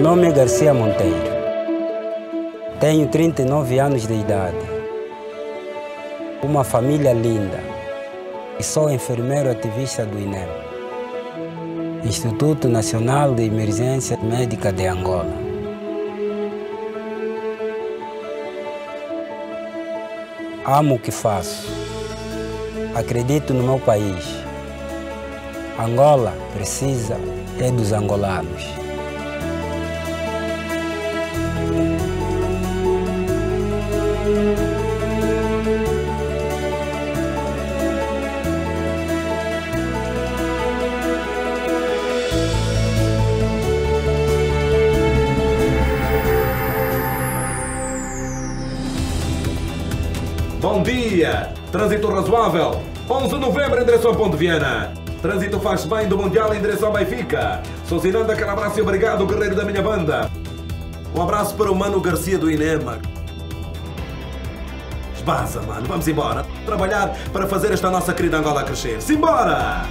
Nome é Garcia Monteiro. Tenho 39 anos de idade. Uma família linda. E sou enfermeiro ativista do INEM, Instituto Nacional de Emergência Médica de Angola. Amo o que faço. Acredito no meu país. Angola precisa é dos angolanos. Trânsito razoável. 11 de novembro em direção a Ponte Viana. Trânsito faz bem do Mundial em direção a Benfica. Sou Zinanda, aquele abraço e obrigado, guerreiro da minha banda. Um abraço para o Mano Garcia do Inema. Esbaza, mano. Vamos embora. Trabalhar para fazer esta nossa querida Angola crescer. Simbora!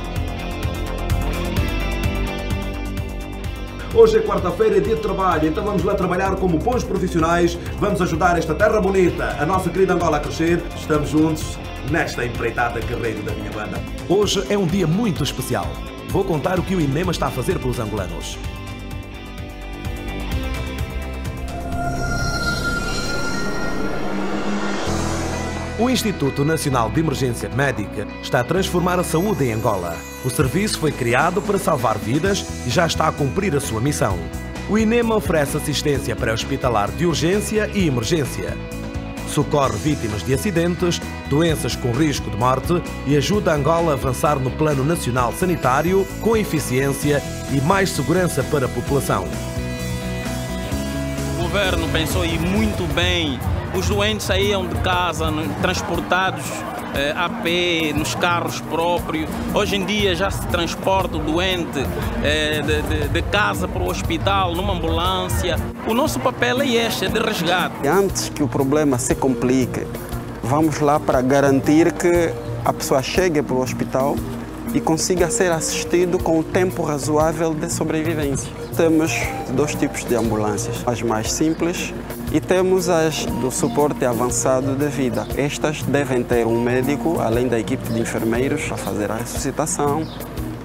Hoje é quarta-feira, é dia de trabalho, então vamos lá trabalhar como bons profissionais. Vamos ajudar esta terra bonita, a nossa querida Angola a crescer. Estamos juntos nesta empreitada guerreiro da minha banda. Hoje é um dia muito especial. Vou contar o que o INEMA está a fazer pelos angolanos. O Instituto Nacional de Emergência Médica está a transformar a saúde em Angola. O serviço foi criado para salvar vidas e já está a cumprir a sua missão. O INEMA oferece assistência pré-hospitalar de urgência e emergência. Socorre vítimas de acidentes, doenças com risco de morte e ajuda Angola a avançar no plano nacional sanitário com eficiência e mais segurança para a população. O governo pensou e muito bem os doentes saíam de casa transportados a pé, nos carros próprios. Hoje em dia já se transporta o doente eh, de, casa para o hospital, numa ambulância. O nosso papel é este, é de resgate. Antes que o problema se complique, vamos lá para garantir que a pessoa chegue para o hospital e consiga ser assistido com o tempo razoável de sobrevivência. Temos dois tipos de ambulâncias, as mais simples e temos as do suporte avançado de vida. Estas devem ter um médico, além da equipe de enfermeiros, a fazer a ressuscitação,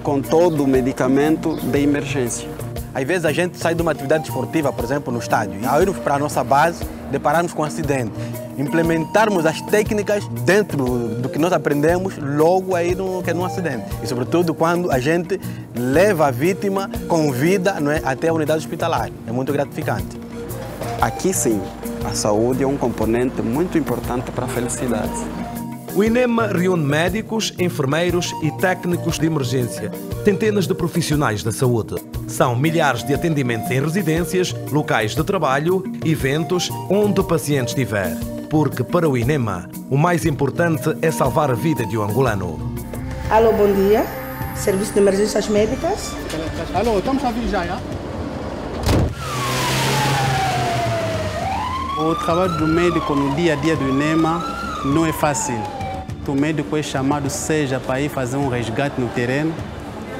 com todo o medicamento de emergência. Às vezes a gente sai de uma atividade esportiva, por exemplo, no estádio, e ao irmos para a nossa base, depararmos com um acidente. Implementarmos as técnicas dentro do que nós aprendemos logo aí no, que é acidente. E sobretudo quando a gente leva a vítima com vida não é, até a unidade hospitalar. É muito gratificante. Aqui sim, a saúde é um componente muito importante para a felicidade. O INEMA reúne médicos, enfermeiros e técnicos de emergência, centenas de profissionais da saúde. São milhares de atendimentos em residências, locais de trabalho, eventos, onde o paciente estiver. Porque para o INEMA, o mais importante é salvar a vida de um angolano. Alô, bom dia. Serviço de emergências médicas. Alô, estamos a vir já, já? O trabalho do médico no dia a dia do INEMA não é fácil. O médico é chamado seja para ir fazer um resgate no terreno,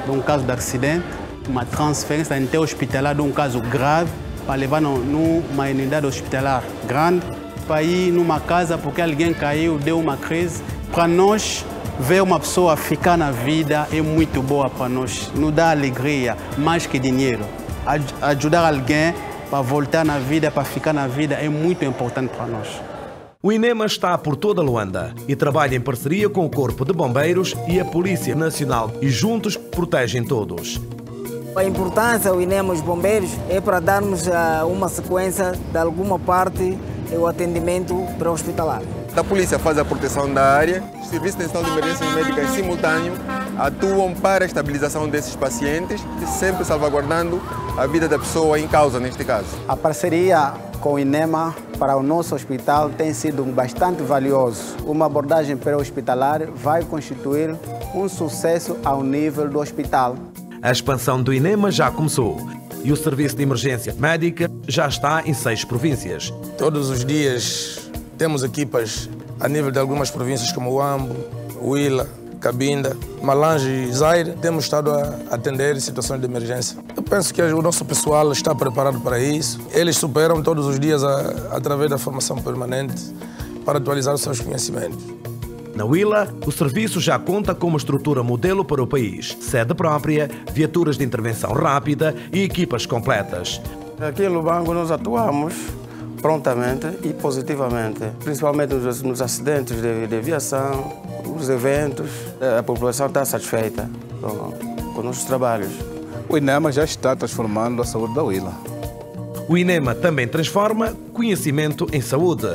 de um caso de acidente, uma transferência interhospitalar de um caso grave, para levar numa unidade hospitalar grande, para ir numa casa porque alguém caiu, deu uma crise. Para nós, ver uma pessoa ficar na vida é muito boa para nós, nos dá alegria, mais que dinheiro. Ajudar alguém para voltar na vida, para ficar na vida, é muito importante para nós. O INEMA está por toda Luanda e trabalha em parceria com o Corpo de Bombeiros e a Polícia Nacional e juntos protegem todos. A importância do INEMA e os bombeiros é para darmos uh, uma sequência de alguma parte o atendimento pré-hospitalar. A polícia faz a proteção da área, os serviços nacional de emergências médicas simultâneo atuam para a estabilização desses pacientes, sempre salvaguardando a vida da pessoa em causa neste caso. A parceria com o INEMA para o nosso hospital tem sido bastante valioso. Uma abordagem pré-hospitalar vai constituir um sucesso ao nível do hospital. A expansão do INEMA já começou e o serviço de emergência médica já está em seis províncias. Todos os dias temos equipas a nível de algumas províncias como o Ambo, Huila, Cabinda, Malange e Zaire, temos estado a atender situações de emergência. Eu penso que o nosso pessoal está preparado para isso. Eles superam todos os dias a, através da formação permanente para atualizar os seus conhecimentos. Na Willa, o serviço já conta com uma estrutura modelo para o país, sede própria, viaturas de intervenção rápida e equipas completas. Aqui no Lubango nós atuamos prontamente e positivamente, principalmente nos, nos acidentes de, de, aviação, os eventos. A população está satisfeita com, com nossos trabalhos. O INEMA já está transformando a saúde da Willa. O INEMA também transforma conhecimento em saúde.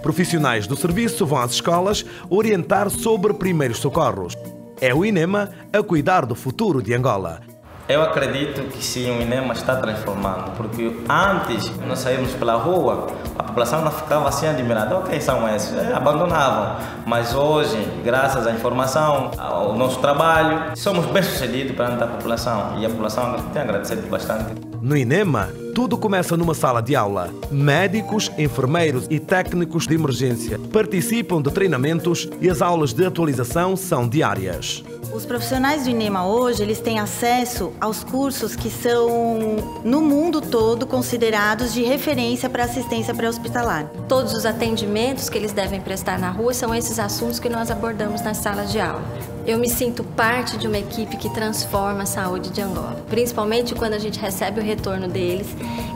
Profissionais do serviço vão às escolas orientar sobre primeiros socorros. É o INEMA a cuidar do futuro de Angola. Eu acredito que sim, o INEMA está transformando, porque antes nós saímos pela rua, a população não ficava assim admirada, ok, são esses, é, abandonavam. Mas hoje, graças à informação, ao nosso trabalho, somos bem-sucedidos perante a população e a população tem agradecido bastante. No INEMA, tudo começa numa sala de aula. Médicos, enfermeiros e técnicos de emergência participam de treinamentos e as aulas de atualização são diárias. Os profissionais do INEMA hoje, eles têm acesso aos cursos que são, no mundo todo, considerados de referência para assistência pré-hospitalar. Todos os atendimentos que eles devem prestar na rua são esses assuntos que nós abordamos na sala de aula. Eu me sinto parte de uma equipe que transforma a saúde de Angola, principalmente quando a gente recebe o retorno deles,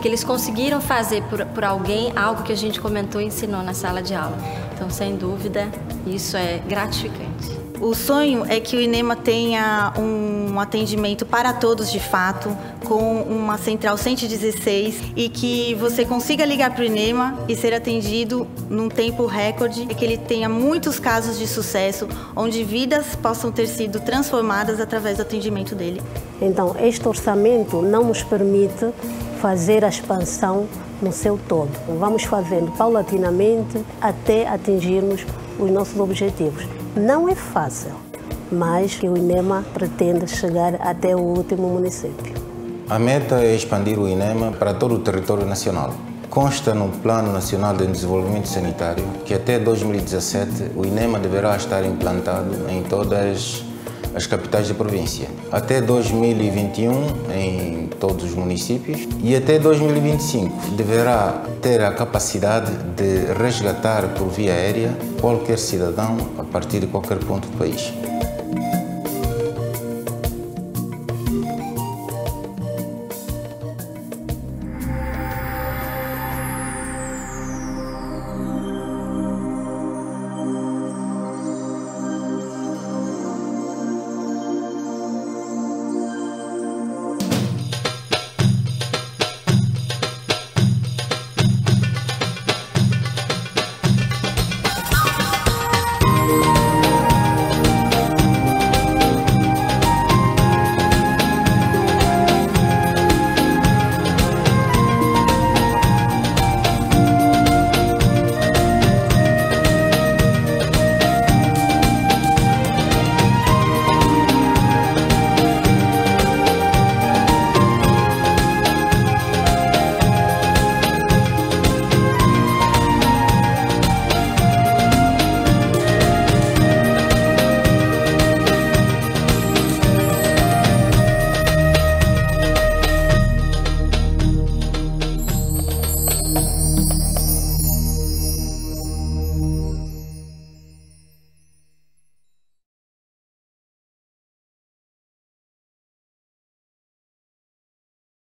que eles conseguiram fazer por, por alguém algo que a gente comentou e ensinou na sala de aula. Então, sem dúvida, isso é gratificante. O sonho é que o INEMA tenha um atendimento para todos de fato, com uma central 116 e que você consiga ligar para o INEMA e ser atendido num tempo recorde, e que ele tenha muitos casos de sucesso, onde vidas possam ter sido transformadas através do atendimento dele. Então, este orçamento não nos permite fazer a expansão no seu todo. Vamos fazendo paulatinamente até atingirmos os nossos objetivos. Não é fácil, mas o INEMA pretende chegar até o último município. A meta é expandir o INEMA para todo o território nacional. Consta no Plano Nacional de Desenvolvimento Sanitário que até 2017 o INEMA deverá estar implantado em todas as capitais de província. Até 2021 em todos os municípios e até 2025 deverá ter a capacidade de resgatar por via aérea qualquer cidadão a partir de qualquer ponto do país.